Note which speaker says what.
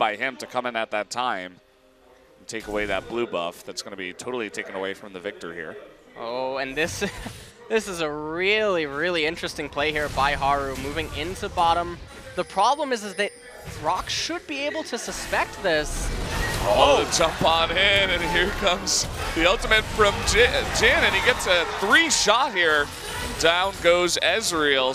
Speaker 1: by him to come in at that time and take away that blue buff that's going to be totally taken away from the victor here.
Speaker 2: Oh, and this this is a really, really interesting play here by Haru, moving into bottom. The problem is, is that Rock should be able to suspect this.
Speaker 1: Oh, the jump on in, and here comes the ultimate from Jhin, Jhin and he gets a three shot here. Down goes Ezreal.